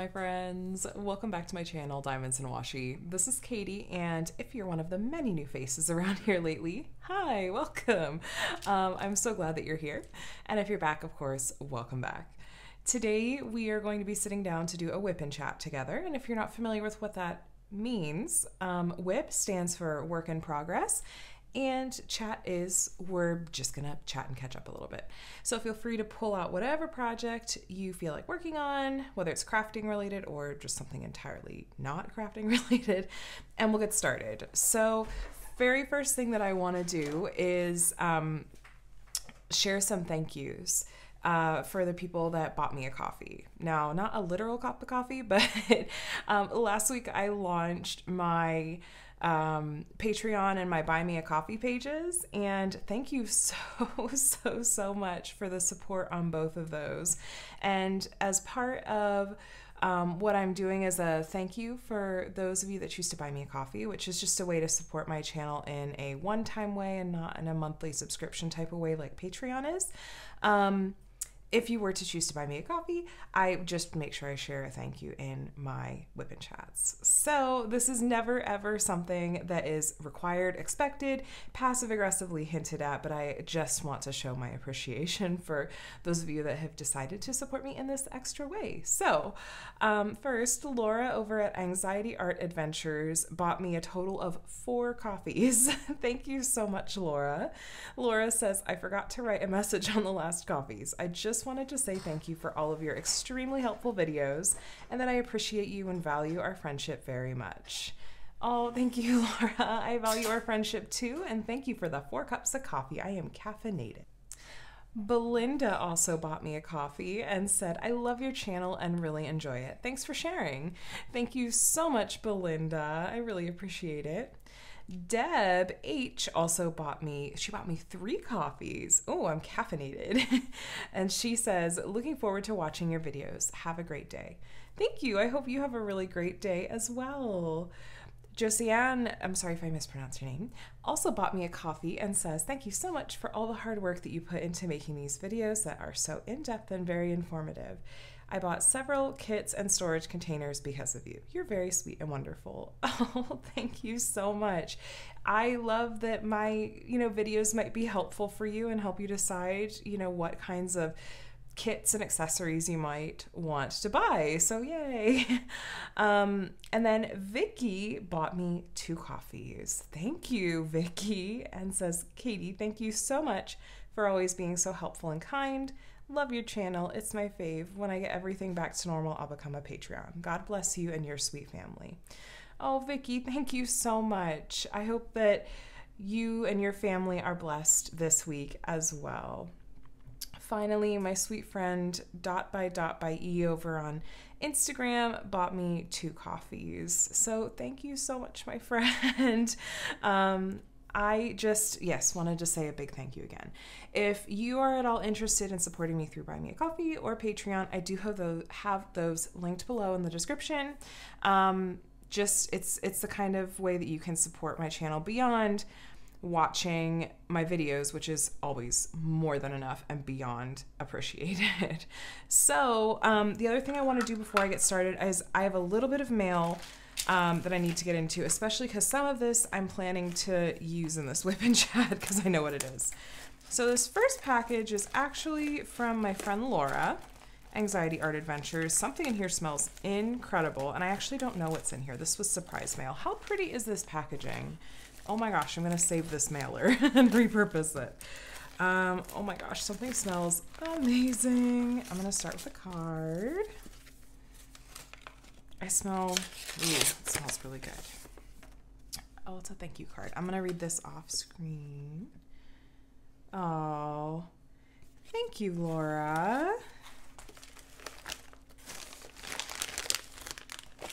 my friends. Welcome back to my channel, Diamonds and Washi. This is Katie, and if you're one of the many new faces around here lately, hi, welcome. Um, I'm so glad that you're here. And if you're back, of course, welcome back. Today, we are going to be sitting down to do a whip and chat together. And if you're not familiar with what that means, um, WIP stands for work in progress, and chat is we're just gonna chat and catch up a little bit. So feel free to pull out whatever project you feel like working on, whether it's crafting related or just something entirely not crafting related, and we'll get started. So, very first thing that I want to do is um, share some thank yous. Uh, for the people that bought me a coffee. Now, not a literal cup of coffee, but um, last week I launched my um, Patreon and my Buy Me a Coffee pages. And thank you so, so, so much for the support on both of those. And as part of um, what I'm doing is a thank you for those of you that choose to buy me a coffee, which is just a way to support my channel in a one time way and not in a monthly subscription type of way like Patreon is. Um, if you were to choose to buy me a coffee, I just make sure I share a thank you in my Whip and Chats. So this is never ever something that is required, expected, passive aggressively hinted at, but I just want to show my appreciation for those of you that have decided to support me in this extra way. So um, first, Laura over at Anxiety Art Adventures bought me a total of four coffees. thank you so much, Laura. Laura says, I forgot to write a message on the last coffees. I just just wanted to say thank you for all of your extremely helpful videos and that I appreciate you and value our friendship very much. Oh, thank you, Laura. I value our friendship too, and thank you for the four cups of coffee. I am caffeinated. Belinda also bought me a coffee and said, I love your channel and really enjoy it. Thanks for sharing. Thank you so much, Belinda. I really appreciate it. Deb H also bought me, she bought me three coffees. Oh, I'm caffeinated. and she says, looking forward to watching your videos. Have a great day. Thank you. I hope you have a really great day as well. Josiane, I'm sorry if I mispronounced your name, also bought me a coffee and says, Thank you so much for all the hard work that you put into making these videos that are so in depth and very informative. I bought several kits and storage containers because of you. You're very sweet and wonderful. Oh, thank you so much. I love that my, you know, videos might be helpful for you and help you decide, you know, what kinds of kits and accessories you might want to buy. So yay. Um, and then Vicky bought me two coffees. Thank you, Vicky, and says, Katie, thank you so much for always being so helpful and kind. Love your channel. It's my fave. When I get everything back to normal, I'll become a Patreon. God bless you and your sweet family. Oh, Vicky, thank you so much. I hope that you and your family are blessed this week as well. Finally, my sweet friend Dot by Dot by E over on Instagram bought me two coffees. So thank you so much, my friend. Um, I just, yes, wanted to say a big thank you again. If you are at all interested in supporting me through Buy Me a Coffee or Patreon, I do have those, have those linked below in the description. Um, just it's it's the kind of way that you can support my channel beyond watching my videos, which is always more than enough and beyond appreciated. so, um, the other thing I want to do before I get started is I have a little bit of mail um, that I need to get into, especially because some of this I'm planning to use in this whip and chat because I know what it is. So this first package is actually from my friend Laura, Anxiety Art Adventures. Something in here smells incredible, and I actually don't know what's in here. This was surprise mail. How pretty is this packaging? Oh my gosh, I'm gonna save this mailer and repurpose it. Um, oh my gosh, something smells amazing. I'm gonna start with a card. I smell, ooh, it smells really good. Oh, it's a thank you card. I'm gonna read this off screen. Oh, thank you, Laura.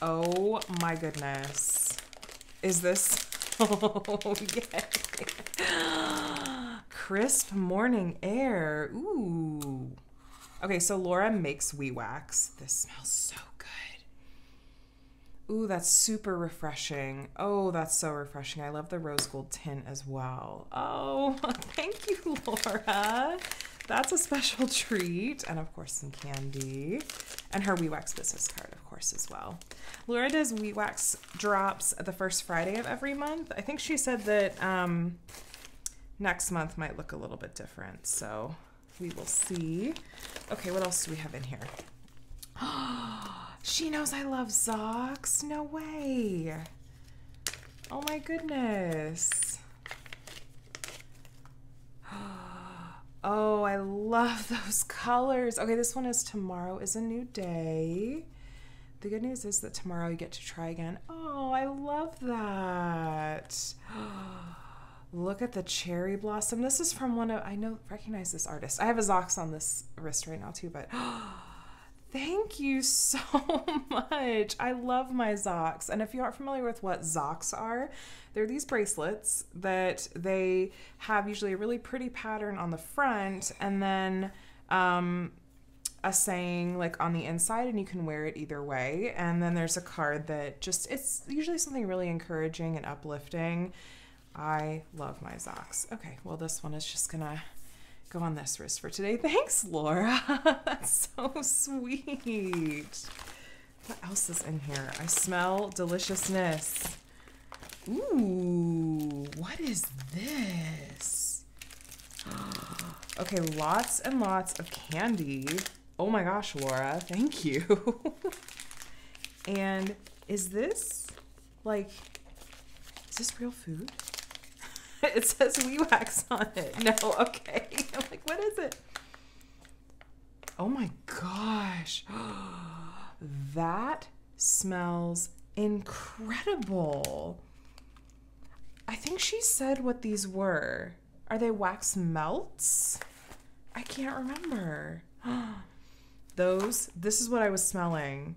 Oh my goodness. Is this, oh yay. Crisp morning air. Ooh. Okay, so Laura makes wee wax. This smells so Ooh, that's super refreshing. Oh, that's so refreshing. I love the rose gold tint as well. Oh, thank you, Laura. that's a special treat. And of course, some candy. And her Wee Wax business card, of course, as well. Laura does Wee Wax drops the first Friday of every month. I think she said that um, next month might look a little bit different. So we will see. Okay, what else do we have in here? she knows I love Zox. No way. Oh my goodness. Oh, I love those colors. Okay, this one is Tomorrow is a New Day. The good news is that tomorrow you get to try again. Oh, I love that. Look at the cherry blossom. This is from one of I know recognize this artist. I have a Zox on this wrist right now too, but thank you so much. I love my Zox. And if you aren't familiar with what Zox are, they're these bracelets that they have usually a really pretty pattern on the front and then um, a saying like on the inside and you can wear it either way and then there's a card that just it's usually something really encouraging and uplifting i love my zox okay well this one is just gonna go on this wrist for today. Thanks laura. That's so sweet. What else is in here? I smell deliciousness. Ooh what is this? Okay lots and lots of candy. Oh my gosh, Laura, thank you. and is this like, is this real food? it says Wee Wax on it. No, okay. I'm like, what is it? Oh my gosh. that smells incredible. I think she said what these were. Are they wax melts? I can't remember. those, this is what I was smelling.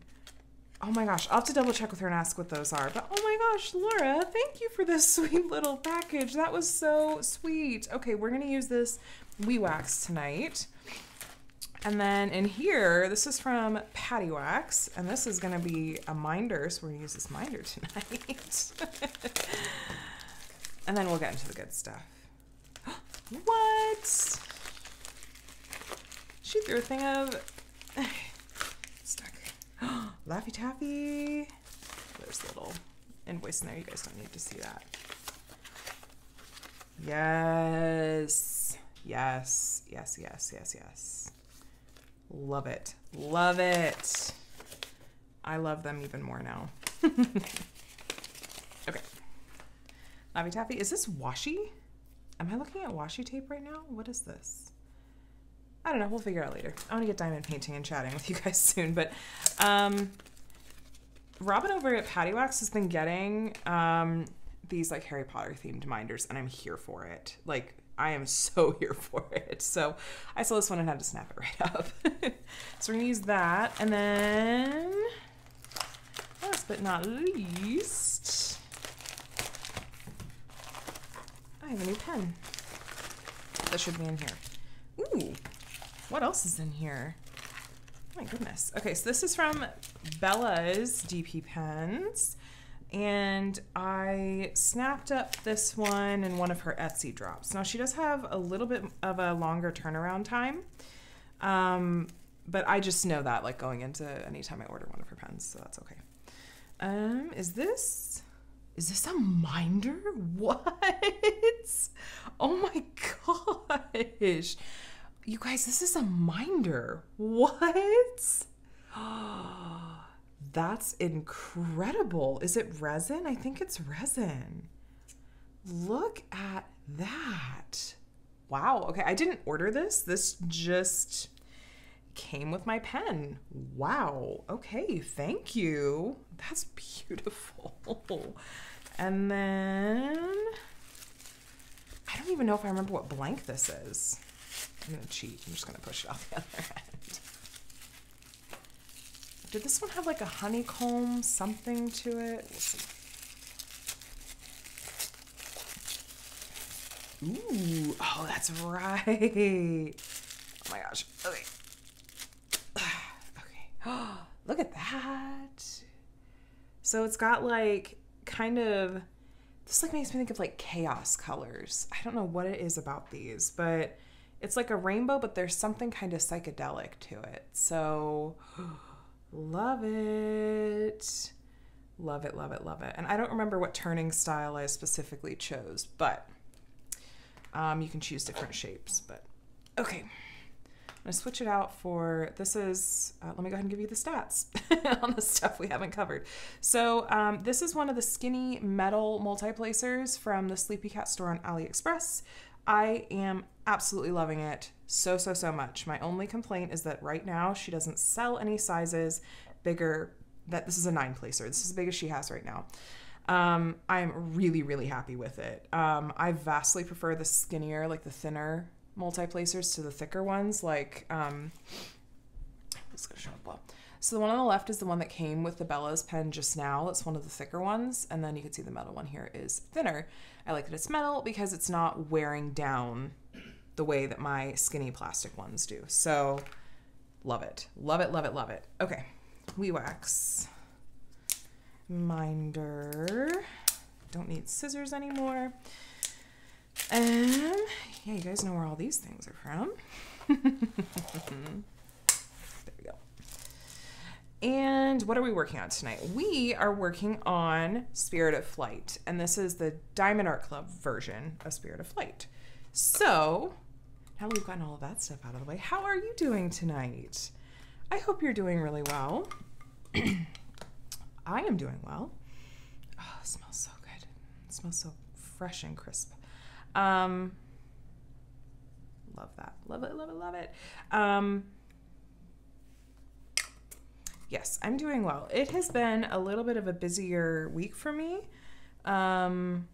Oh my gosh, I'll have to double check with her and ask what those are. But oh my gosh, Laura, thank you for this sweet little package. That was so sweet. Okay, we're gonna use this Wee Wax tonight. And then in here, this is from PaddyWaxx, and this is gonna be a minder, so we're gonna use this minder tonight. and then we'll get into the good stuff. what? She threw a thing of. Laffy Taffy. There's a little invoice in there. You guys don't need to see that. Yes. Yes. Yes, yes, yes, yes. Love it. Love it. I love them even more now. okay. Laffy Taffy. Is this washi? Am I looking at washi tape right now? What is this? I don't know. We'll figure out later. I want to get diamond painting and chatting with you guys soon. But um, Robin over at PaddyWaxx has been getting um, these like Harry Potter themed minders, and I'm here for it. Like I am so here for it. So I saw this one and had to snap it right up. so we're gonna use that, and then last but not least, I have a new pen. That should be in here. Ooh, what else is in here? Oh my goodness. Okay, so this is from Bella's DP Pens. And I snapped up this one in one of her Etsy drops. Now, she does have a little bit of a longer turnaround time. Um, but I just know that, like, going into anytime I order one of her pens, so that's okay. Um, is this... Is this a minder? What? Oh my gosh. You guys, this is a minder. What? That's incredible. Is it resin? I think it's resin. Look at that. Wow. Okay, I didn't order this. This just came with my pen. Wow. Okay, thank you. That's beautiful. And then I don't even know if I remember what blank this is. I'm gonna cheat. I'm just gonna push it off the other end. Did this one have like a honeycomb something to it? We'll Ooh, oh, that's right. Oh my gosh. Okay. okay. Look at that. So it's got like kind of this like makes me think of like chaos colors. I don't know what it is about these, but it's like a rainbow, but there's something kind of psychedelic to it. So, love it. Love it, love it, love it. And I don't remember what turning style I specifically chose, but um, you can choose different shapes. But okay. I'm gonna switch it out for this is uh, let me go ahead and give you the stats on the stuff we haven't covered. So um, this is one of the skinny metal multi-placers from the Sleepy Cat store on AliExpress. I am absolutely loving it so so so much. My only complaint is that right now she doesn't sell any sizes bigger. That this is a nine placer. This is as big as she has right now. Um, I'm really really happy with it. Um, I vastly prefer the skinnier, like the thinner multi-placers to the thicker ones. Like, um, let's go show up well. So the one on the left is the one that came with the Bella's pen just now. It's one of the thicker ones, and then you can see the metal one here is thinner. I like that it's metal because it's not wearing down the way that my skinny plastic ones do. So love it, love it, love it, love it. Okay, we wax minder. Don't need scissors anymore. And yeah, you guys know where all these things are from. And what are we working on tonight? We are working on Spirit of Flight, and this is the Diamond Art Club version of Spirit of Flight. So, now we've gotten all of that stuff out of the way, how are you doing tonight? I hope you're doing really well. I am doing well. Oh, it smells so good. It smells so fresh and crisp. Um, love that. Love it, love it, love it. Um, yes, I'm doing well. It has been a little bit of a busier week for me. Um,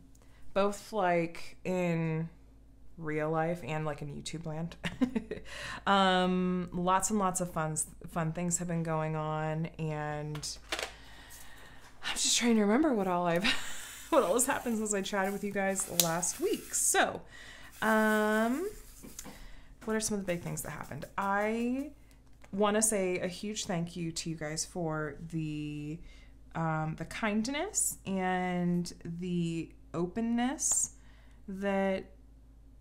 both like in real life and like in YouTube land. um, lots and lots of fun fun things have been going on and I'm just trying to remember what all I've what all has happened since I chatted with you guys last week. So, um, what are some of the big things that happened? I want to say a huge thank you to you guys for the um, the kindness and the openness that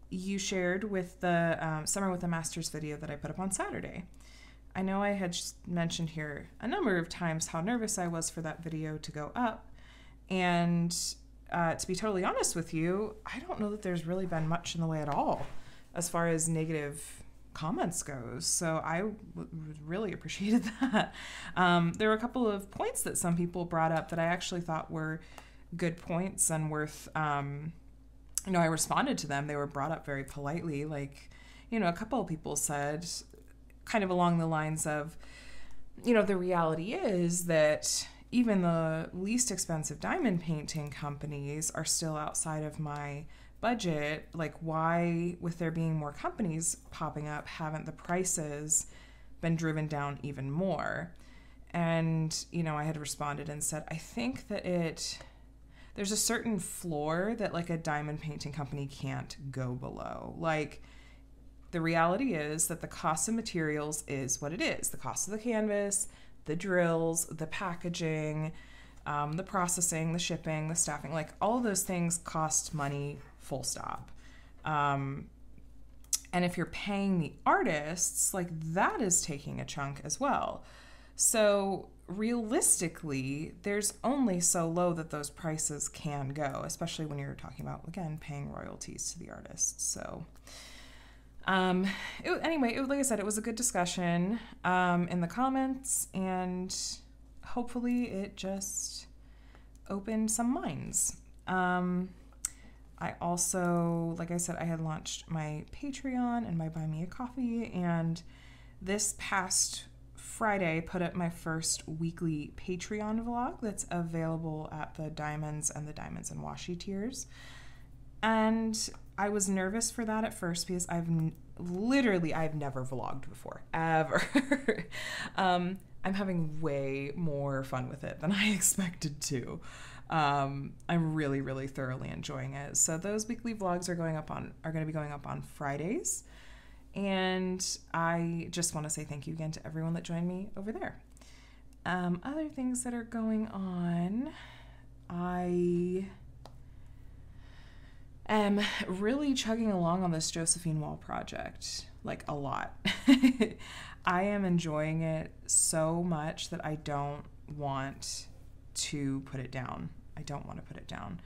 you shared with the um, summer with the masters video that I put up on Saturday. I know I had mentioned here a number of times how nervous I was for that video to go up, and uh, to be totally honest with you, I don't know that there's really been much in the way at all as far as negative comments goes. So I w- really appreciated that. Um, there were a couple of points that some people brought up that I actually thought were good points and worth. Um, you know, I responded to them. They were brought up very politely. Like, you know, a couple of people said, kind of along the lines of, you know, the reality is that even the least expensive diamond painting companies are still outside of my budget. Like, why, with there being more companies popping up, haven't the prices been driven down even more? And, you know, I had responded and said, I think that it, there's a certain floor that like a diamond painting company can't go below. Like, the reality is that the cost of materials is what it is the cost of the canvas, the drills, the packaging, um, the processing, the shipping, the staffing, like all those things cost money, full stop. Um, and if you're paying the artists, like that is taking a chunk as well. So realistically, there's only so low that those prices can go, especially when you're talking about, again, paying royalties to the artists. So, um, it, anyway, it, like I said, it was a good discussion um, in the comments, and hopefully it just opened some minds. Um, I also, like I said, I had launched my Patreon and my Buy Me a Coffee, and this past Friday put up my first weekly Patreon vlog that's available at the Diamonds and the Diamonds and Washi tiers. And I was nervous for that at first because I've literally I've never vlogged before ever. um, I'm having way more fun with it than I expected to. Um, I'm really, really thoroughly enjoying it. So those weekly vlogs are going up on are going to be going up on Fridays, and I just want to say thank you again to everyone that joined me over there. Um, other things that are going on, I am really chugging along on this Josephine Wall project, like a lot. I am enjoying it so much that I don't want to put it down. I don't want to put it down.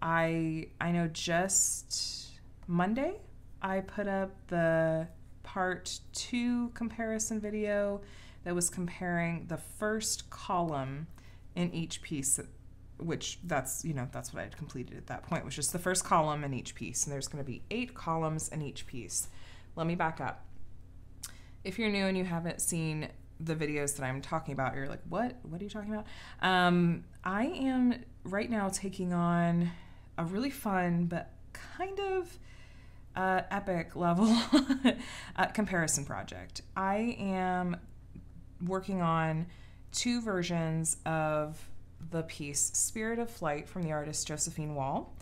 I I know just Monday I put up the part 2 comparison video that was comparing the first column in each piece which that's you know that's what i had completed at that point was just the first column in each piece and there's going to be eight columns in each piece let me back up if you're new and you haven't seen the videos that i'm talking about you're like what? What are you talking about? Um, i am right now taking on a really fun but kind of uh, epic level uh, comparison project. I am working on two versions of the piece Spirit of Flight from the artist Josephine Wall.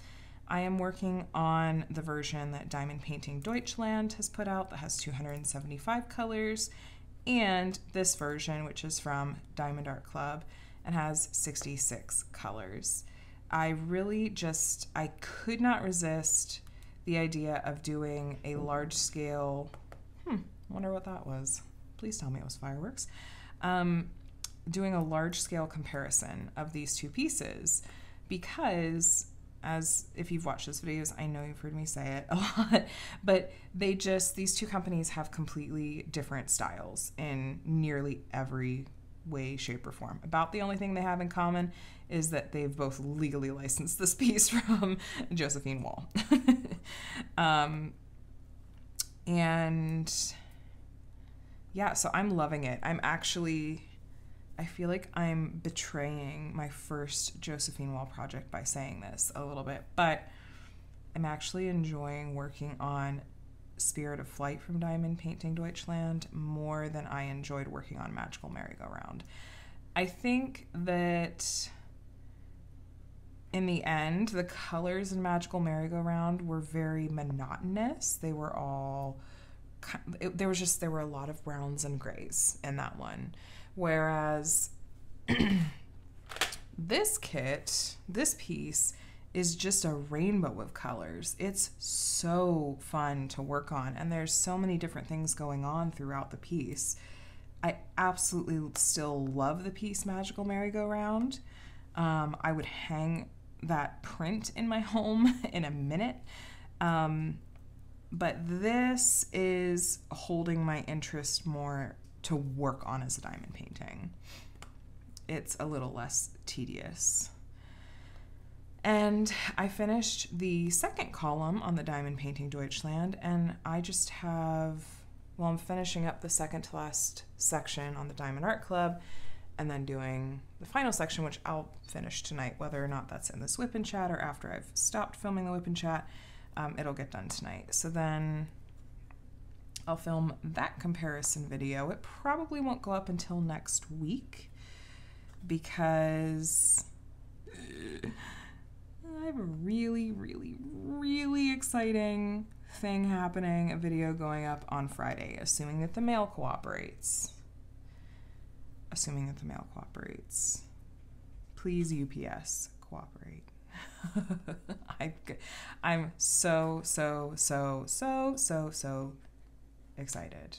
I am working on the version that Diamond Painting Deutschland has put out that has 275 colors, and this version, which is from Diamond Art Club and has 66 colors. I really just I could not resist the idea of doing a large scale. Hmm, wonder what that was. Please tell me it was fireworks. Um, doing a large scale comparison of these two pieces because as if you've watched those videos, I know you've heard me say it a lot, but they just, these two companies have completely different styles in nearly every way, shape, or form. About the only thing they have in common is that they've both legally licensed this piece from Josephine Wall. um, and yeah, so I'm loving it. I'm actually I feel like I'm betraying my first Josephine Wall project by saying this a little bit, but I'm actually enjoying working on Spirit of Flight from Diamond Painting Deutschland more than I enjoyed working on Magical Merry-Go-Round. I think that in the end, the colors in Magical Merry-Go-Round were very monotonous. They were all, it, there was just, there were a lot of browns and grays in that one. Whereas this kit, this piece, is just a rainbow of colors. It's so fun to work on, and there's so many different things going on throughout the piece. I absolutely still love the piece Magical Merry-Go-Round. Um, I would hang that print in my home in a minute. Um, but this is holding my interest more to work on as a diamond painting. It's a little less tedious. And I finished the second column on the Diamond Painting Deutschland, and I just have, well, I'm finishing up the second to last section on the Diamond Art Club, and then doing the final section, which I'll finish tonight, whether or not that's in this whip and chat or after I've stopped filming the whip and chat. Um, it'll get done tonight. So then I'll film that comparison video. It probably won't go up until next week because I have a really, really, really exciting thing happening, a video going up on Friday, assuming that the mail cooperates. Assuming that the mail cooperates. Please, UPS, cooperate. I, I'm so, so, so, so, so, so excited.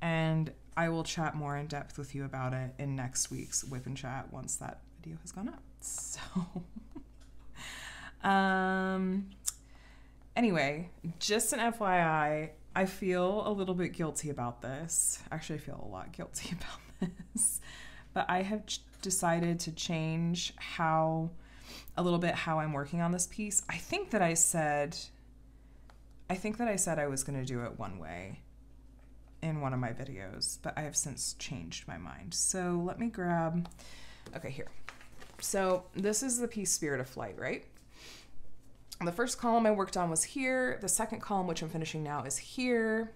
And I will chat more in depth with you about it in next week's Whip and Chat once that video has gone up. So, um, anyway, just an FYI, I feel a little bit guilty about this. Actually, I feel a lot guilty about this. But I have ch- decided to change how, a little bit, how I'm working on this piece. I think that I said, I think that I said I was going to do it one way in one of my videos, but I have since changed my mind. So let me grab, okay, here. So this is the piece Spirit of Flight, right? The first column I worked on was here. The second column, which I'm finishing now, is here.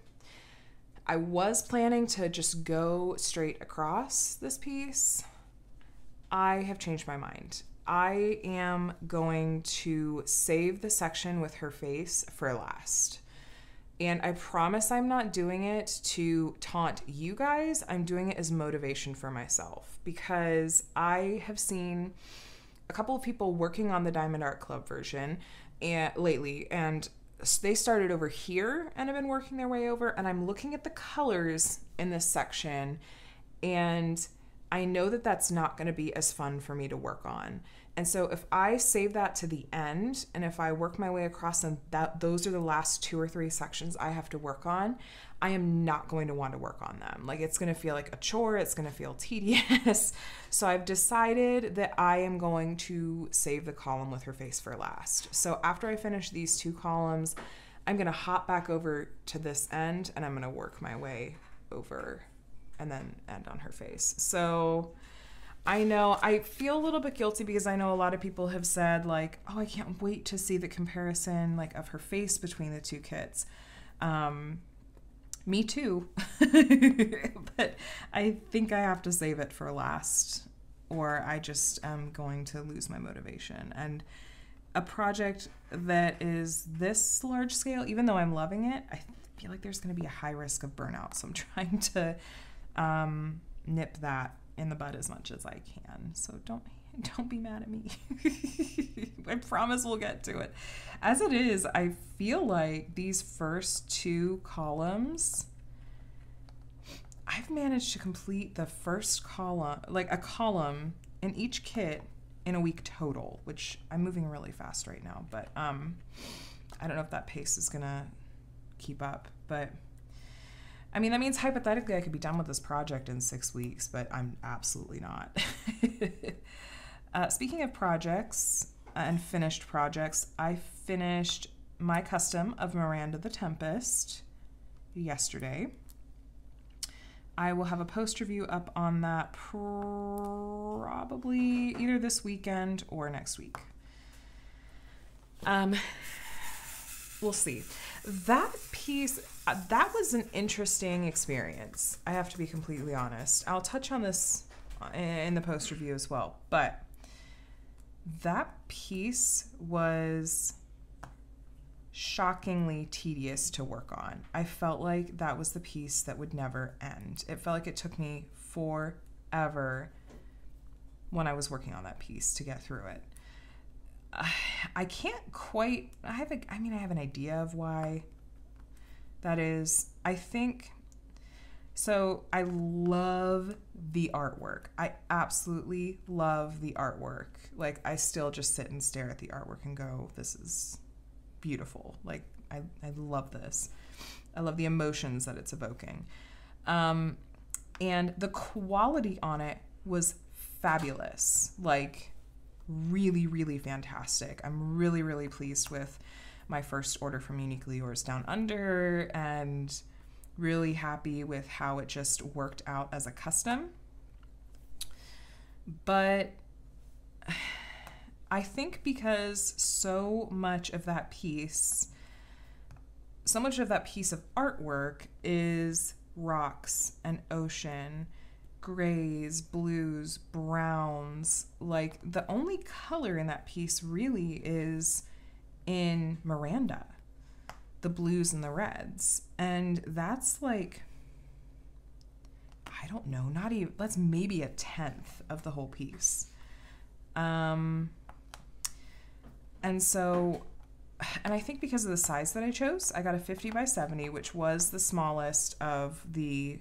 I was planning to just go straight across this piece. I have changed my mind. I am going to save the section with her face for last. And I promise I'm not doing it to taunt you guys. I'm doing it as motivation for myself because I have seen a couple of people working on the Diamond Art Club version and lately and they started over here and have been working their way over and I'm looking at the colors in this section and I know that that's not going to be as fun for me to work on. And so if I save that to the end and if I work my way across and that those are the last two or three sections I have to work on, I am not going to want to work on them. Like it's going to feel like a chore, it's going to feel tedious. so I've decided that I am going to save the column with her face for last. So after I finish these two columns, I'm going to hop back over to this end and I'm going to work my way over and then end on her face. So I know I feel a little bit guilty because I know a lot of people have said like, "Oh, I can't wait to see the comparison like of her face between the two kits." Um, me too, but I think I have to save it for last, or I just am going to lose my motivation. And a project that is this large scale, even though I'm loving it, I feel like there's going to be a high risk of burnout. So I'm trying to um, nip that in the bud as much as I can. So don't don't be mad at me. I promise we'll get to it. As it is, I feel like these first two columns I've managed to complete the first column, like a column in each kit in a week total, which I'm moving really fast right now, but um I don't know if that pace is going to keep up, but I mean, that means hypothetically I could be done with this project in six weeks, but I'm absolutely not. uh, speaking of projects and finished projects, I finished my custom of Miranda the Tempest yesterday. I will have a post review up on that probably either this weekend or next week. Um, we'll see. That piece, uh, Uh, that was an interesting experience. I have to be completely honest. I'll touch on this uh, in the post review as well, but that piece was shockingly tedious to work on. I felt like that was the piece that would never end. It felt like it took me forever when I was working on that piece to get through it. I can't quite. I have. A, I mean, I have an idea of why that is. I think. So I love the artwork. I absolutely love the artwork. Like I still just sit and stare at the artwork and go, "This is beautiful." Like I, I love this. I love the emotions that it's evoking. Um, and the quality on it was fabulous. Like really, really fantastic. I'm really, really pleased with my first order from Uniquely Yours Down Under and really happy with how it just worked out as a custom. But I think because so much of that piece, so much of that piece of artwork is rocks and ocean grays, blues, browns. Like the only color in that piece really is in Miranda, the blues and the reds. And that's like, I don't know, not even, that's maybe a tenth of the whole piece. Um, and so, and I think because of the size that I chose, I got a 50 by 70, which was the smallest of the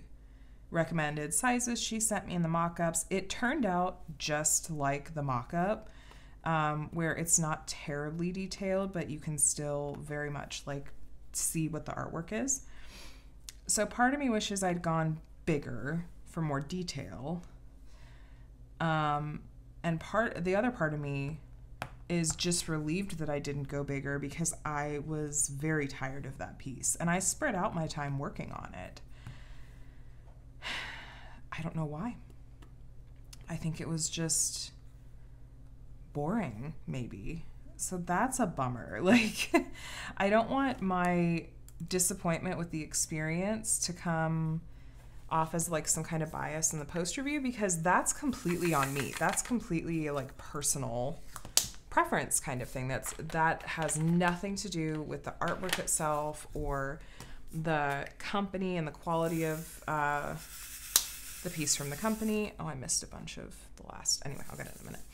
recommended sizes she sent me in the mock-ups. It turned out just like the mock-up, um, where it's not terribly detailed, but you can still very much like see what the artwork is. So part of me wishes I'd gone bigger for more detail. Um, and part the other part of me is just relieved that I didn't go bigger because I was very tired of that piece and I spread out my time working on it. I don't know why. I think it was just boring, maybe. So that's a bummer. Like, I don't want my disappointment with the experience to come off as like some kind of bias in the post review because that's completely on me. That's completely like personal preference kind of thing. That's that has nothing to do with the artwork itself or the company and the quality of uh, the piece from the company. Oh, I missed a bunch of the last. Anyway, I'll get it in a minute.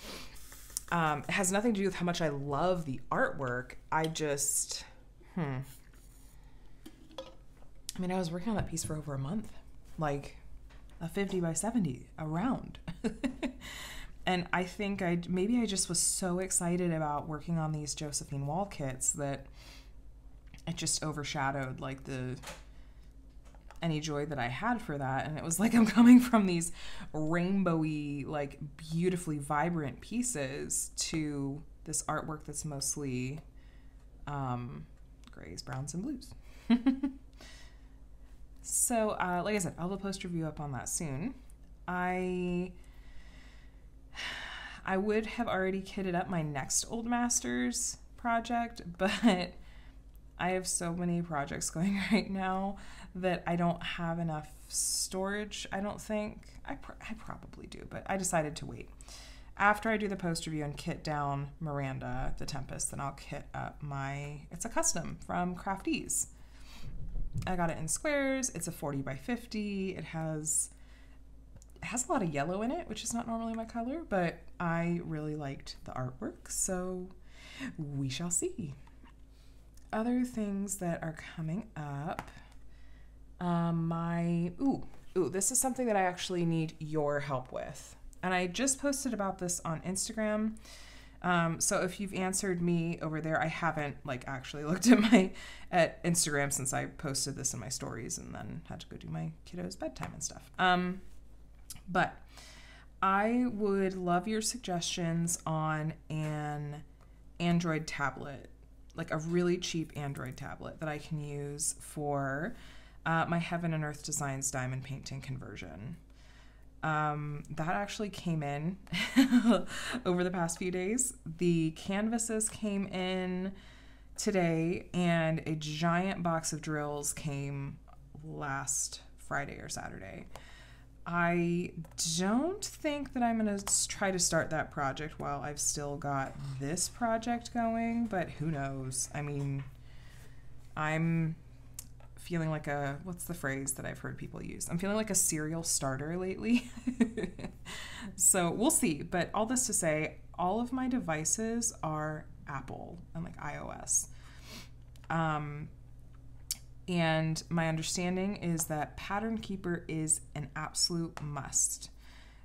Um, it has nothing to do with how much I love the artwork. I just, hmm. I mean, I was working on that piece for over a month, like a 50 by 70 around. and I think I maybe I just was so excited about working on these Josephine wall kits that it just overshadowed like the any joy that I had for that. And it was like I'm coming from these rainbowy, like beautifully vibrant pieces to this artwork that's mostly um, grays, browns, and blues. so, uh, like I said, I'll have a post review up on that soon. I I would have already kitted up my next Old Masters project, but I have so many projects going right now that I don't have enough storage, I don't think. I, pr- I probably do, but I decided to wait. After I do the post review and kit down Miranda, the Tempest, then I'll kit up my, it's a custom from Crafties. I got it in squares. It's a 40 by 50. It has it has a lot of yellow in it, which is not normally my color, but I really liked the artwork, so we shall see. Other things that are coming up. Um, my ooh ooh, this is something that I actually need your help with, and I just posted about this on Instagram. Um, so if you've answered me over there, I haven't like actually looked at my at Instagram since I posted this in my stories and then had to go do my kiddos bedtime and stuff. Um, but I would love your suggestions on an Android tablet, like a really cheap Android tablet that I can use for uh, my Heaven and Earth Designs diamond painting conversion. Um, that actually came in over the past few days. The canvases came in today, and a giant box of drills came last Friday or Saturday. I don't think that I'm going to try to start that project while I've still got this project going, but who knows? I mean, I'm feeling like a what's the phrase that I've heard people use? I'm feeling like a serial starter lately. so we'll see. But all this to say, all of my devices are Apple and like iOS. Um, and my understanding is that Pattern Keeper is an absolute must.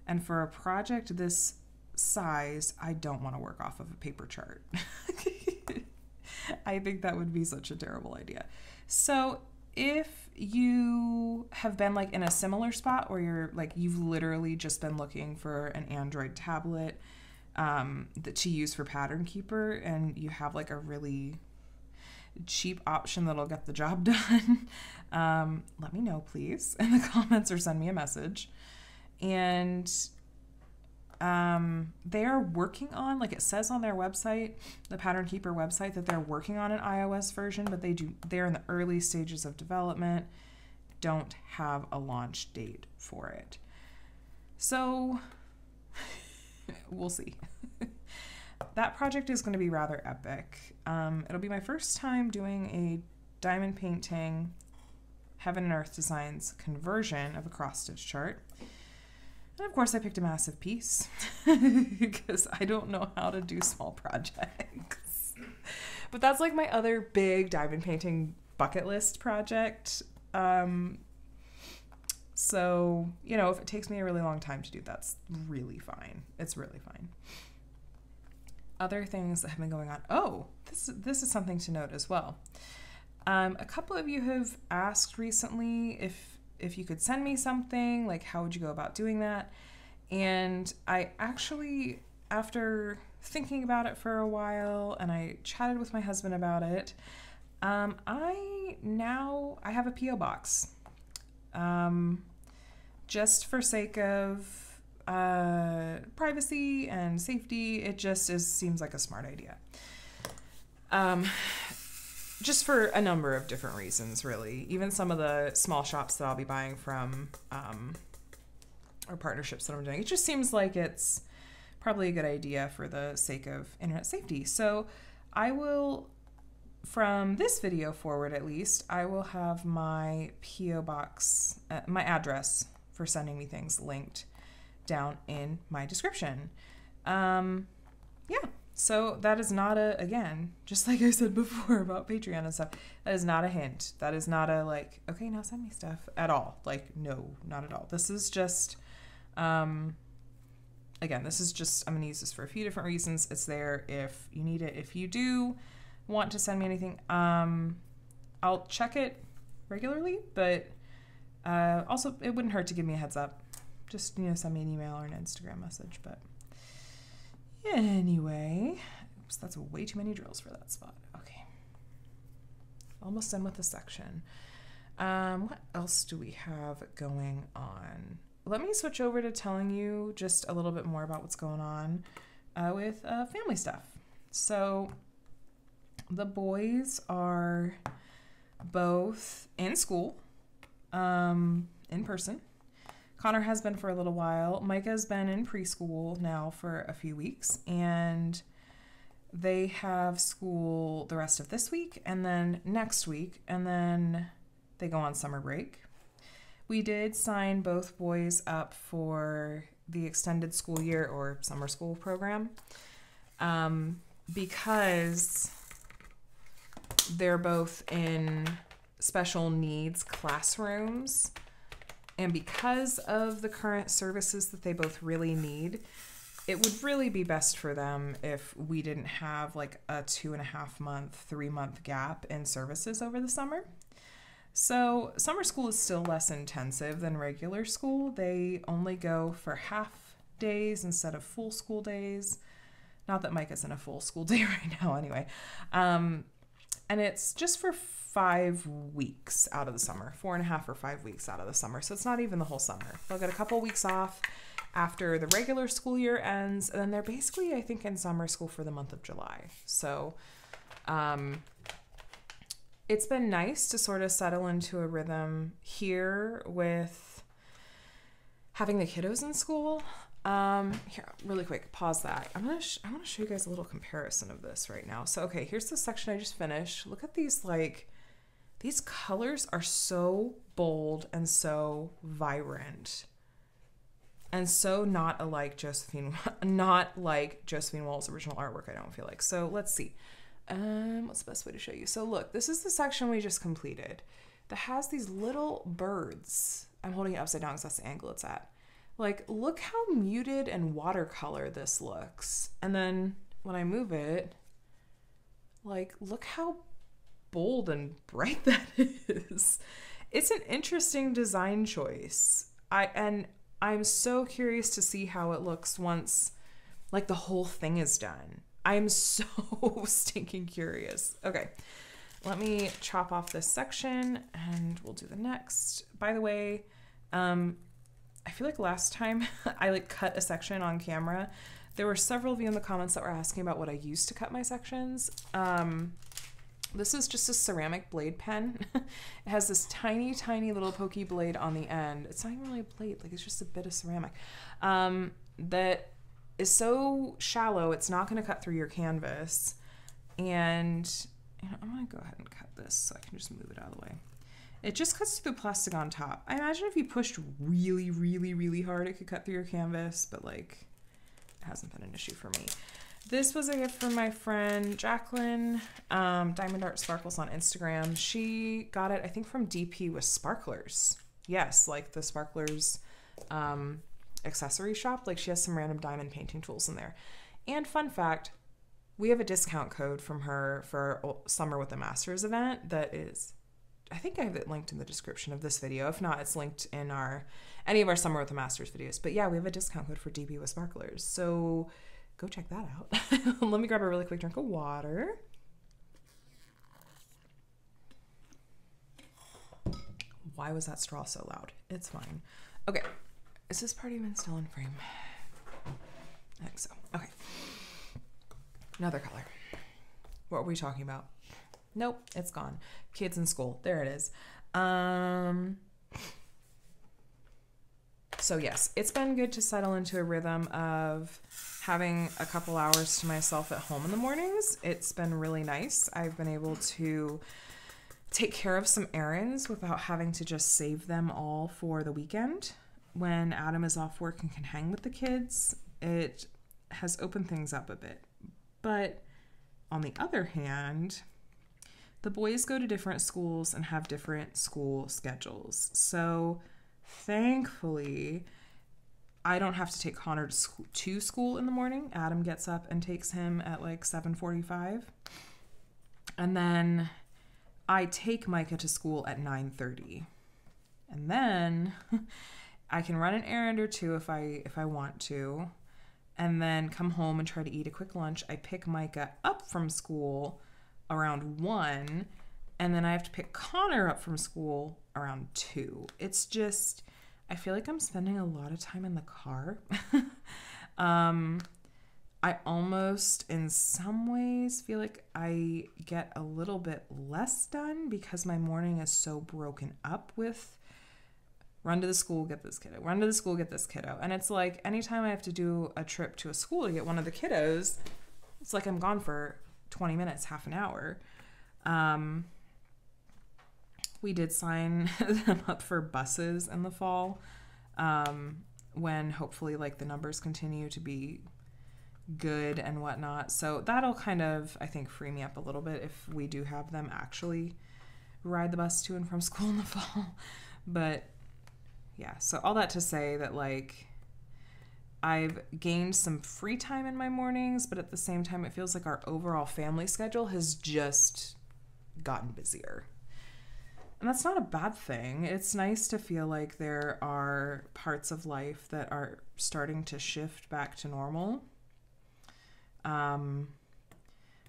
And for a project this size, I don't want to work off of a paper chart. I think that would be such a terrible idea. So if you have been like in a similar spot where you're like you've literally just been looking for an Android tablet um, that to use for Pattern Keeper, and you have like a really cheap option that'll get the job done, um, let me know please in the comments or send me a message. And um, they are working on, like it says on their website, the Pattern Keeper website, that they're working on an iOS version, but they do they're in the early stages of development, don't have a launch date for it. So we'll see. that project is going to be rather epic. Um, it'll be my first time doing a diamond painting Heaven and Earth Designs conversion of a cross stitch chart. And of course, I picked a massive piece because I don't know how to do small projects. but that's like my other big diamond painting bucket list project. Um, so, you know, if it takes me a really long time to do, that's really fine. It's really fine. Other things that have been going on. Oh, this this is something to note as well. Um, a couple of you have asked recently if if you could send me something, like how would you go about doing that? And I actually, after thinking about it for a while, and I chatted with my husband about it, um, I now I have a PO box, um, just for sake of uh, privacy and safety. It just is seems like a smart idea. Um, just for a number of different reasons, really. Even some of the small shops that I'll be buying from, um, or partnerships that I'm doing, it just seems like it's probably a good idea for the sake of internet safety. So I will, from this video forward at least, I will have my P.O. box, uh, my address for sending me things linked down in my description. Um, yeah, So that is not a again, just like I said before about Patreon and stuff. That is not a hint. That is not a like, okay, now send me stuff at all. Like, no, not at all. This is just um again, this is just I'm gonna use this for a few different reasons. It's there if you need it. If you do want to send me anything, um I'll check it regularly, but uh, also it wouldn't hurt to give me a heads up. Just you know, send me an email or an Instagram message. But anyway, oops, that's way too many drills for that spot. Okay, almost done with the section. Um, what else do we have going on? Let me switch over to telling you just a little bit more about what's going on uh, with uh, family stuff. So the boys are both in school, um, in person. Connor has been for a little while. Micah's been in preschool now for a few weeks, and they have school the rest of this week and then next week, and then they go on summer break. We did sign both boys up for the extended school year or summer school program um, because they're both in special needs classrooms. And because of the current services that they both really need, it would really be best for them if we didn't have like a two and a half month, three month gap in services over the summer. So, summer school is still less intensive than regular school. They only go for half days instead of full school days. Not that Micah is in a full school day right now, anyway. Um, and it's just for five weeks out of the summer, four and a half or five weeks out of the summer. So it's not even the whole summer. They'll get a couple weeks off after the regular school year ends, and then they're basically, I think, in summer school for the month of July. So, um, it's been nice to sort of settle into a rhythm here with having the kiddos in school. Um, here, really quick, pause that. I'm gonna, sh- I want to show you guys a little comparison of this right now. So, okay, here's the section I just finished. Look at these, like, these colors are so bold and so vibrant, and so not alike Josephine, not like Josephine Wall's original artwork. I don't feel like. So let's see. Um, what's the best way to show you? So look, this is the section we just completed that has these little birds. I'm holding it upside down because that's the angle it's at like, look how muted and watercolor this looks. And then when I move it, like, look how bold and bright that is. It's an interesting design choice. I and I'm so curious to see how it looks once like the whole thing is done. I'm so stinking curious. Okay. Let me chop off this section and we'll do the next. By the way, um, I feel like last time I like cut a section on camera, there were several of you in the comments that were asking about what I used to cut my sections. Um, this is just a ceramic blade pen. it has this tiny, tiny little pokey blade on the end. It's not even really a blade, like it's just a bit of ceramic. Um, that is so shallow, it's not going to cut through your canvas. And you know, I'm going to go ahead and cut this so I can just move it out of the way. It just cuts through the plastic on top. I imagine if you pushed really, really, really hard, it could cut through your canvas, but like, it hasn't been an issue for me. This was a gift from my friend Jacqueline, um, Diamond Art Sparkles on Instagram. She got it, I think, from DP with Sparklers. Yes, like the Sparklers um, accessory shop. Like she has some random diamond painting tools in there. And fun fact, we have a discount code from her for Summer with the Masters event that is I think I have it linked in the description of this video. If not, it's linked in our any of our Summer with the Masters videos. But yeah, we have a discount code for DP with Sparklers. So go check that out. Let me grab a really quick drink of water. Why was that straw so loud? It's fine. Okay. Is this party even still in frame? I think so. Okay. Another color. What were we talking about? Nope, it's gone. Kids in school. There it is. Um so yes, it's been good to settle into a rhythm of having a couple hours to myself at home in the mornings. It's been really nice. I've been able to take care of some errands without having to just save them all for the weekend. When Adam is off work and can hang with the kids, it has opened things up a bit. But on the other hand, the boys go to different schools and have different school schedules. So thankfully, I don't have to take Connor to school, to school in the morning. Adam gets up and takes him at like 7:45. And then I take Micah to school at 9:30. And then I can run an errand or two if I if I want to. And then come home and try to eat a quick lunch. I pick Micah up from school around 1 and then I have to pick Connor up from school around 2. It's just I feel like I'm spending a lot of time in the car. um, I almost, in some ways, feel like I get a little bit less done because my morning is so broken up with run to the school, get this kiddo, run to the school, get this kiddo. And it's like anytime I have to do a trip to a school to get one of the kiddos, it's like I'm gone for 20 minutes, half an hour. Um, we did sign them up for buses in the fall um, when hopefully like the numbers continue to be good and whatnot so that'll kind of i think free me up a little bit if we do have them actually ride the bus to and from school in the fall but yeah so all that to say that like I've gained some free time in my mornings, but at the same time, it feels like our overall family schedule has just gotten busier. And that's not a bad thing. It's nice to feel like there are parts of life that are starting to shift back to normal. Um,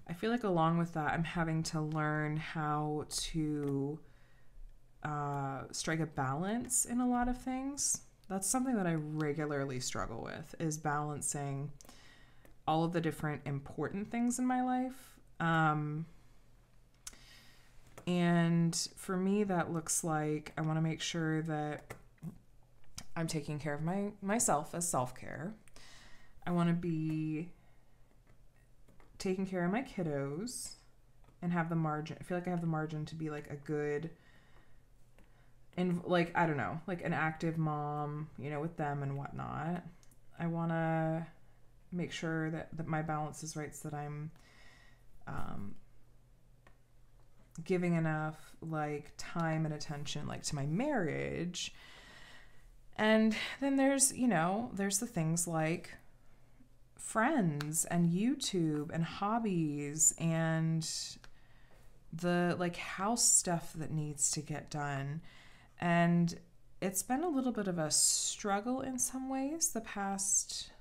I feel like along with that, I'm having to learn how to uh, strike a balance in a lot of things. That's something that I regularly struggle with is balancing all of the different important things in my life. Um, and for me, that looks like I want to make sure that I'm taking care of my myself as self care. I want to be taking care of my kiddos and have the margin. I feel like I have the margin to be like a good and like I don't know, like an active mom, you know, with them and whatnot. I want to make sure that, that my balance is right so that I'm um, giving enough like time and attention like to my marriage. And then there's you know there's the things like friends and youtube and hobbies and the like house stuff that needs to get done. And it's been a little bit of a struggle in some ways the past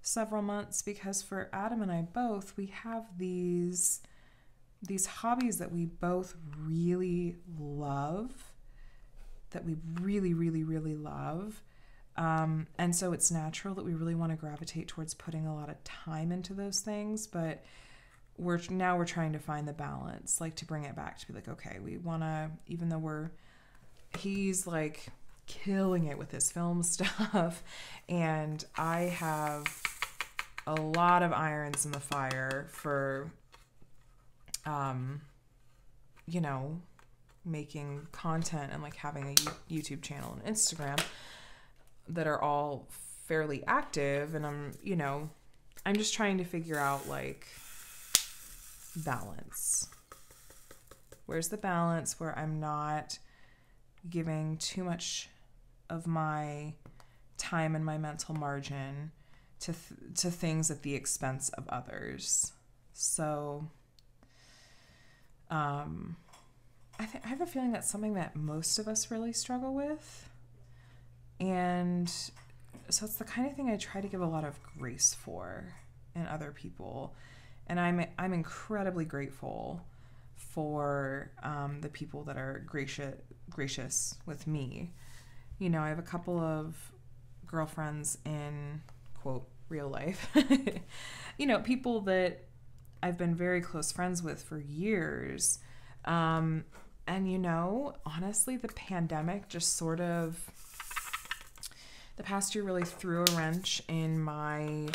several months because for Adam and I both we have these these hobbies that we both really love, that we really, really, really love. Um, and so it's natural that we really want to gravitate towards putting a lot of time into those things, but we're now we're trying to find the balance, like to bring it back to be like, okay, we want to, even though we're, he's like killing it with his film stuff, and I have a lot of irons in the fire for um, you know, making content and like having a YouTube channel and Instagram that are all fairly active. And I'm, you know, I'm just trying to figure out like balance. Where's the balance where I'm not giving too much of my time and my mental margin to th- to things at the expense of others. So um, I, th- I have a feeling that's something that most of us really struggle with. And so it's the kind of thing I try to give a lot of grace for in other people. And I'm, I'm incredibly grateful for um, the people that are gracious, gracious with me. You know, I have a couple of girlfriends in quote real life. you know, people that I've been very close friends with for years. Um, and you know, honestly, the pandemic just sort of the past year really threw a wrench in my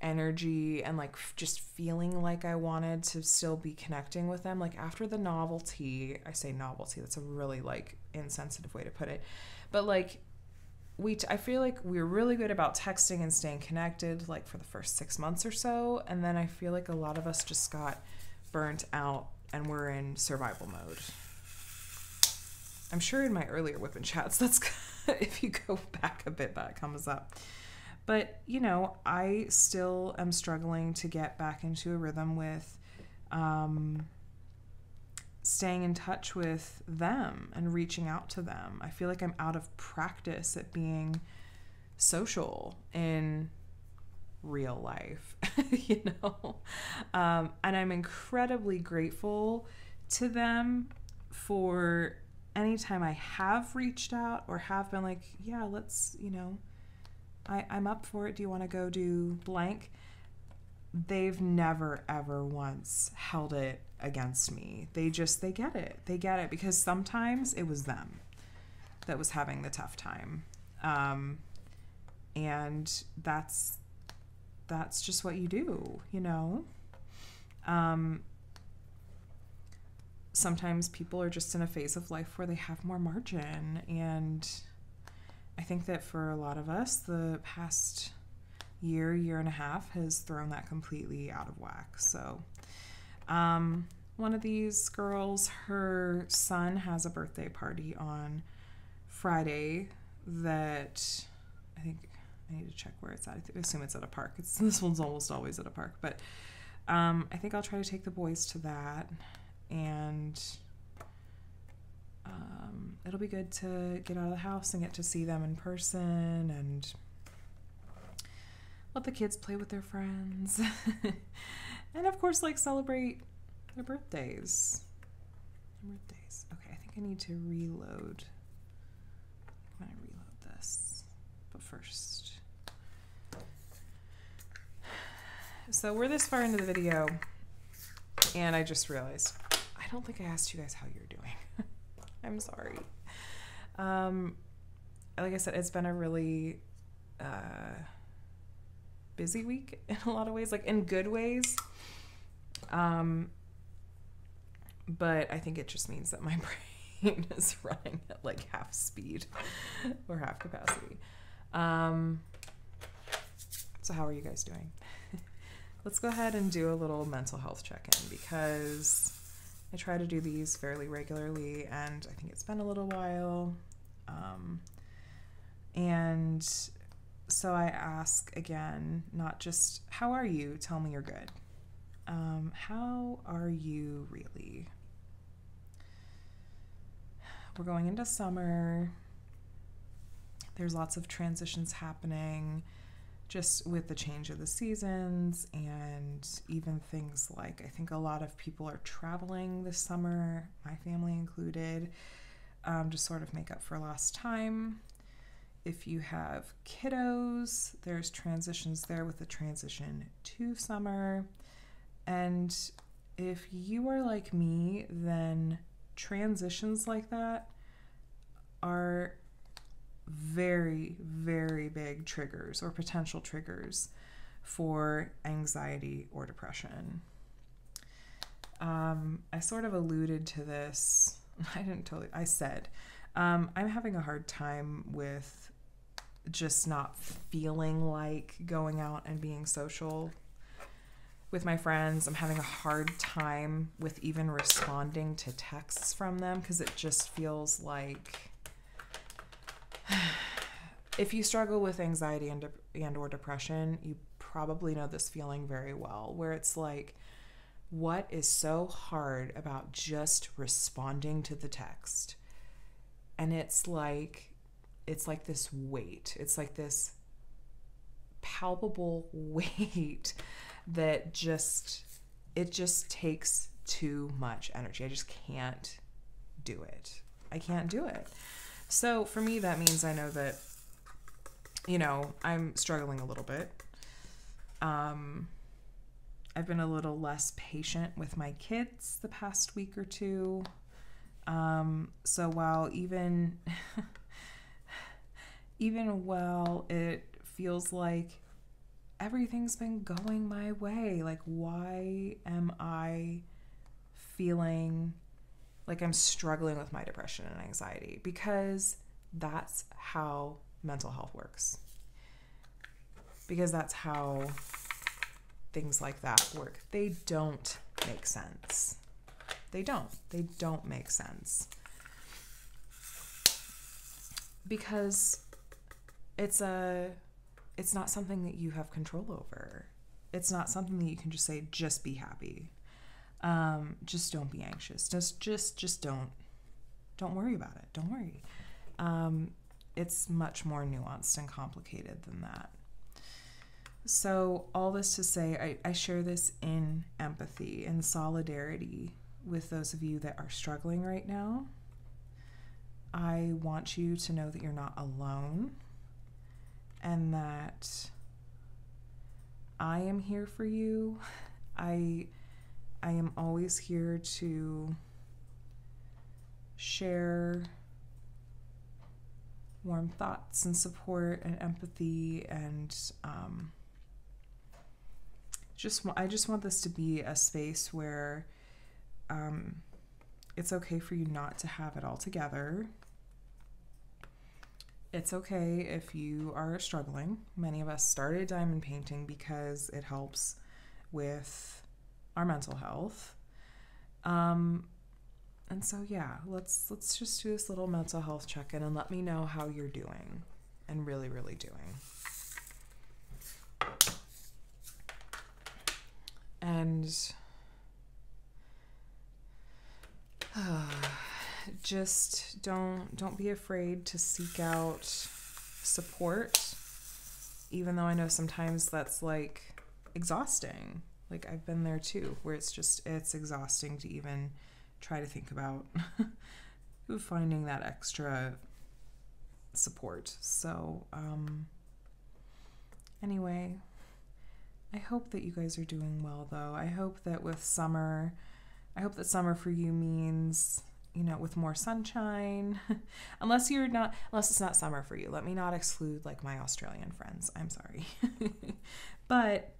energy and like just feeling like I wanted to still be connecting with them. Like after the novelty, I say novelty, that's a really like insensitive way to put it. But like we t- I feel like we are really good about texting and staying connected like for the first 6 months or so and then I feel like a lot of us just got burnt out and we're in survival mode. I'm sure in my earlier WIP and Chats that's if you go back a bit that comes up. But, you know, I still am struggling to get back into a rhythm with um staying in touch with them and reaching out to them. I feel like I'm out of practice at being social in real life, you know? Um, and I'm incredibly grateful to them for anytime I have reached out or have been like, yeah, let's, you know, I, I'm up for it. Do you want to go do blank? They've never, ever once held it against me. They just they get it. They get it because sometimes it was them that was having the tough time. Um, and that's that's just what you do, you know. Um, sometimes people are just in a phase of life where they have more margin and I think that for a lot of us the past year, year and a half has thrown that completely out of whack. So um, one of these girls, her son has a birthday party on Friday that I think I need to check where it's at. I assume it's at a park. It's this one's almost always at a park, but um, I think I'll try to take the boys to that, and um, it'll be good to get out of the house and get to see them in person and let the kids play with their friends. and of course, like celebrate their birthdays. Their birthdays. Okay, I think I need to reload. I'm gonna reload this, but first. So we're this far into the video, and I just realized I don't think I asked you guys how you're doing. I'm sorry. Um, like I said, it's been a really uh, busy week in a lot of ways, like in good ways. Um, but I think it just means that my brain is running at like half speed or half capacity. Um, so, how are you guys doing? Let's go ahead and do a little mental health check in because I try to do these fairly regularly and I think it's been a little while. Um, and so I ask again, not just, how are you? Tell me you're good. Um, how are you really? We're going into summer. There's lots of transitions happening just with the change of the seasons and even things like I think a lot of people are traveling this summer, my family included, um, to sort of make up for lost time. If you have kiddos, there's transitions there with the transition to summer. And if you are like me, then transitions like that are very, very big triggers or potential triggers for anxiety or depression. Um, I sort of alluded to this. I didn't totally, I said, um, I'm having a hard time with just not feeling like going out and being social with my friends. I'm having a hard time with even responding to texts from them because it just feels like if you struggle with anxiety and, and or depression, you probably know this feeling very well where it's like what is so hard about just responding to the text? And it's like it's like this weight. It's like this palpable weight that just it just takes too much energy. I just can't do it. I can't do it. So for me, that means I know that, you know, I'm struggling a little bit. Um, I've been a little less patient with my kids the past week or two. Um, so while even even while it feels like everything's been going my way, like why am I feeling like I'm struggling with my depression and anxiety because that's how mental health works. Because that's how things like that work. They don't make sense. They don't. They don't make sense. Because it's a it's not something that you have control over. It's not something that you can just say just be happy. Um, just don't be anxious. Just just just don't don't worry about it. Don't worry. Um, it's much more nuanced and complicated than that. So, all this to say, I, I share this in empathy and solidarity with those of you that are struggling right now. I want you to know that you're not alone and that I am here for you. I I am always here to share warm thoughts and support and empathy and um, just I just want this to be a space where um, it's okay for you not to have it all together. It's okay if you are struggling. Many of us started diamond painting because it helps with our mental health. Um, and so yeah, let's let's just do this little mental health check-in and let me know how you're doing and really really doing. And uh, just don't don't be afraid to seek out support even though I know sometimes that's like exhausting. Like I've been there too where it's just it's exhausting to even try to think about finding that extra support. So, um, anyway, I hope that you guys are doing well, though. I hope that with summer, I hope that summer for you means, you know, with more sunshine. unless you're not, unless it's not summer for you. Let me not exclude like my Australian friends. I'm sorry. but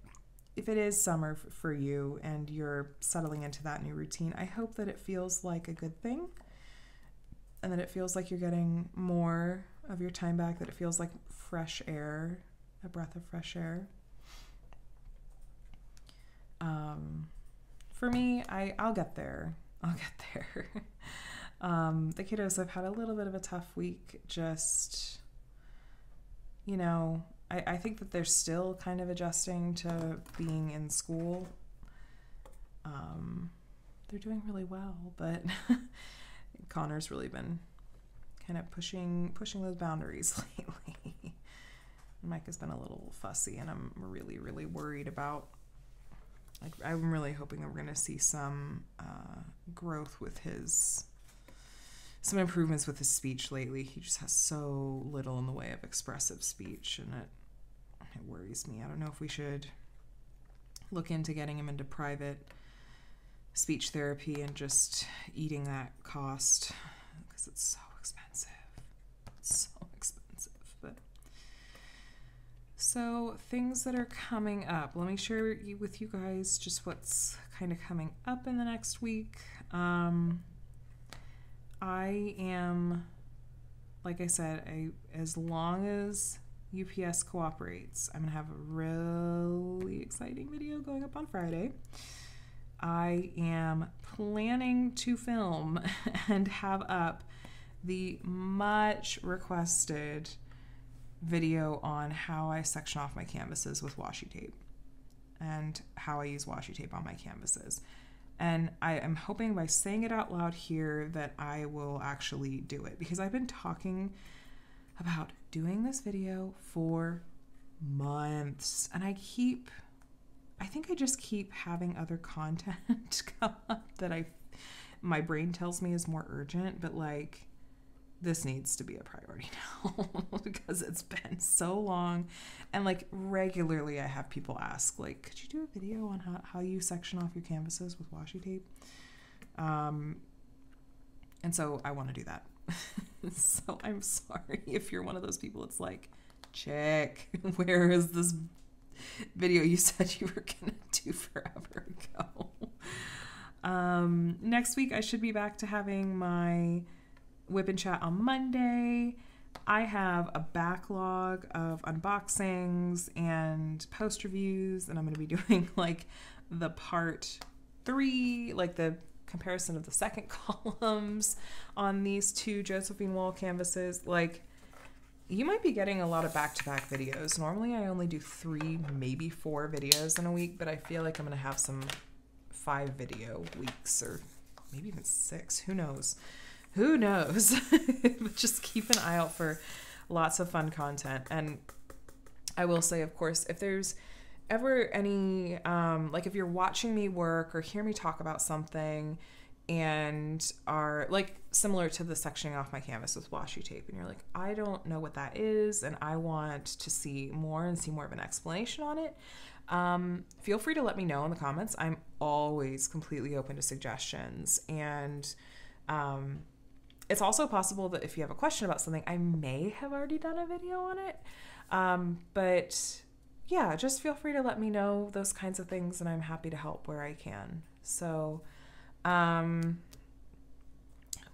if it is summer for you and you're settling into that new routine, I hope that it feels like a good thing and that it feels like you're getting more of your time back, that it feels like fresh air, a breath of fresh air. Um, for me, I, I'll get there. I'll get there. um, the kiddos have had a little bit of a tough week, just, you know, I, I think that they're still kind of adjusting to being in school. Um, they're doing really well, but Connor's really been kind of pushing pushing those boundaries lately. Micah has been a little fussy, and I'm really really worried about. Like, I'm really hoping that we're going to see some uh, growth with his some improvements with his speech lately. He just has so little in the way of expressive speech, and it it worries me. I don't know if we should look into getting him into private speech therapy and just eating that cost because it's so expensive. It's so expensive. But so things that are coming up. Let me share with you guys just what's kind of coming up in the next week. Um, I am, like I said, I as long as UPS cooperates. I'm going to have a really exciting video going up on Friday. I am planning to film and have up the much requested video on how I section off my canvases with washi tape and how I use washi tape on my canvases. And I am hoping by saying it out loud here that I will actually do it because I've been talking about doing this video for months and I keep I think I just keep having other content come up that I my brain tells me is more urgent, but like this needs to be a priority now because it's been so long and like regularly I have people ask like could you do a video on how, how you section off your canvases with washi tape um and so I want to do that so I'm sorry if you're one of those people. It's like, check, where is this video you said you were gonna do forever ago? Um, next week I should be back to having my WIP and Chat on Monday. I have a backlog of unboxings and post reviews, and I'm going to be doing like the part three, like the comparison of the second columns on these two Josephine Wall canvases. Like, you might be getting a lot of back to back videos. Normally, I only do three, maybe four videos in a week, but I feel like I'm going to have some five video weeks or maybe even six. Who knows? Who knows? but just keep an eye out for lots of fun content. And I will say, of course, if there's ever any, um, like if you're watching me work or hear me talk about something and are like similar to the sectioning off my canvas with washi tape and you're like i don't know what that is and i want to see more and see more of an explanation on it um, feel free to let me know in the comments i'm always completely open to suggestions and um, it's also possible that if you have a question about something i may have already done a video on it um, but yeah just feel free to let me know those kinds of things and i'm happy to help where i can so um,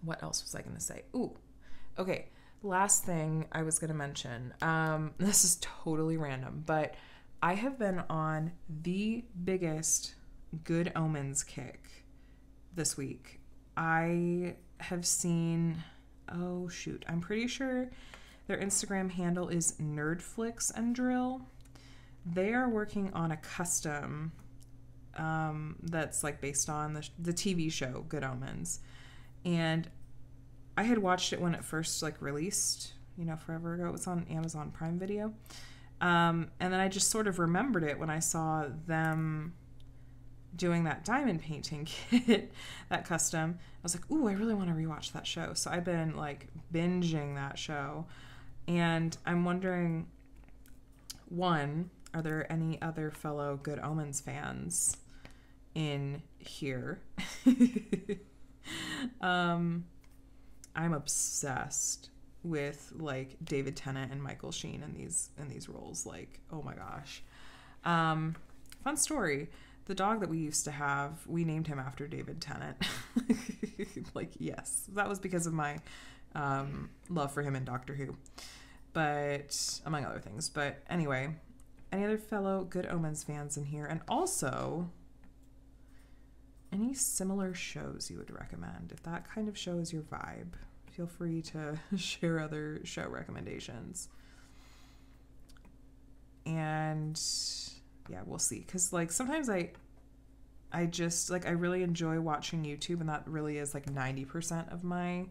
what else was I going to say? Ooh, okay. Last thing I was going to mention. Um, this is totally random, but I have been on the biggest Good Omens kick this week. I have seen, oh shoot, I'm pretty sure their Instagram handle is Nerdflix and Drill. They are working on a custom um, that's like based on the, the TV show Good Omens. And I had watched it when it first like released, you know, forever ago. It was on Amazon Prime Video. Um, and then I just sort of remembered it when I saw them doing that diamond painting kit, that custom. I was like, ooh, I really want to rewatch that show. So I've been like binging that show. And I'm wondering one, are there any other fellow Good Omens fans in here. um, I'm obsessed with like David Tennant and Michael Sheen in these in these roles. Like, oh my gosh. Um, fun story. The dog that we used to have, we named him after David Tennant. like, yes, that was because of my um, love for him in Doctor Who, but among other things. But anyway, any other fellow Good Omens fans in here, and also any similar shows you would recommend. If that kind of show is your vibe, feel free to share other show recommendations. And yeah, we'll see. Cause like sometimes I I just like I really enjoy watching YouTube and that really is like 90% of my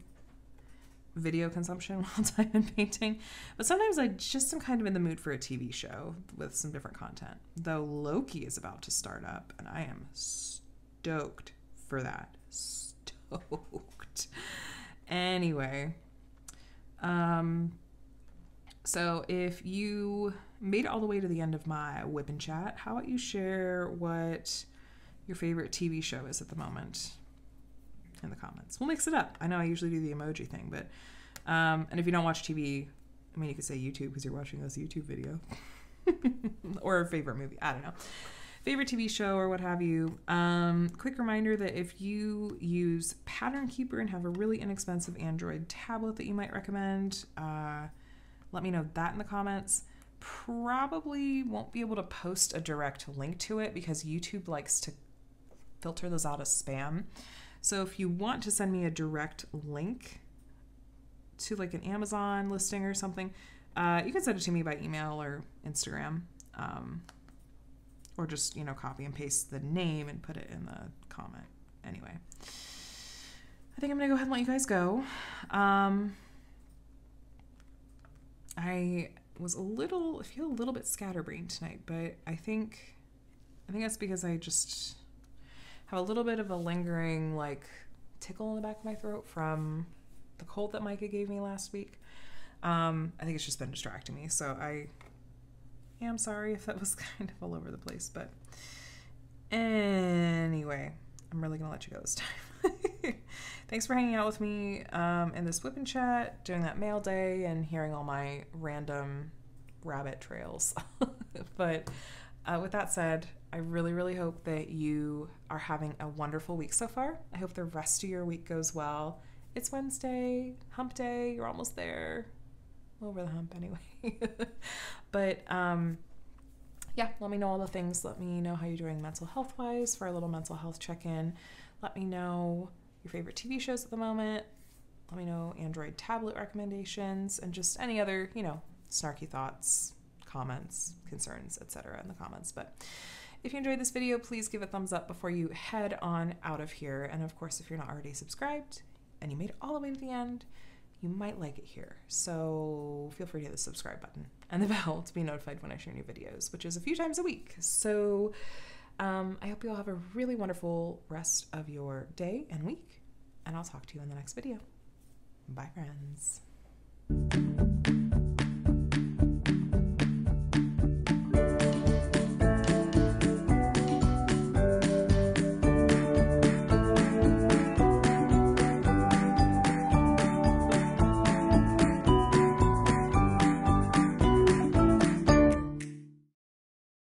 video consumption while diamond painting. But sometimes I just am kind of in the mood for a TV show with some different content. Though Loki is about to start up and I am stoked for that. Stoked. Anyway, um, so if you made it all the way to the end of my WIP and Chat, how about you share what your favorite TV show is at the moment in the comments? We'll mix it up. I know I usually do the emoji thing, but um, and if you don't watch TV, I mean, you could say YouTube because you're watching this YouTube video or a favorite movie. I don't know favorite TV show or what have you. Um, quick reminder that if you use Pattern Keeper and have a really inexpensive Android tablet that you might recommend, uh, let me know that in the comments. Probably won't be able to post a direct link to it because YouTube likes to filter those out as spam. So if you want to send me a direct link to like an Amazon listing or something, uh, you can send it to me by email or Instagram. Um, or just you know copy and paste the name and put it in the comment anyway i think i'm gonna go ahead and let you guys go um i was a little I feel a little bit scatterbrained tonight but i think i think that's because i just have a little bit of a lingering like tickle in the back of my throat from the cold that micah gave me last week um, I think it's just been distracting me. So I I'm sorry if that was kind of all over the place, but anyway, I'm really gonna let you go this time. Thanks for hanging out with me um, in this WIP and Chat, doing that mail day, and hearing all my random rabbit trails. but uh, with that said, I really, really hope that you are having a wonderful week so far. I hope the rest of your week goes well. It's Wednesday, hump day, you're almost there. over the hump anyway. but um, yeah, let me know all the things. Let me know how you're doing mental health wise for a little mental health check in. Let me know your favorite TV shows at the moment. Let me know Android tablet recommendations and just any other, you know, snarky thoughts, comments, concerns, etc. in the comments. But if you enjoyed this video, please give a thumbs up before you head on out of here. And of course, if you're not already subscribed and you made it all the way to the end, you might like it here. So feel free to hit the subscribe button and the bell to be notified when I share new videos, which is a few times a week. So um, I hope you all have a really wonderful rest of your day and week, and I'll talk to you in the next video. Bye, friends.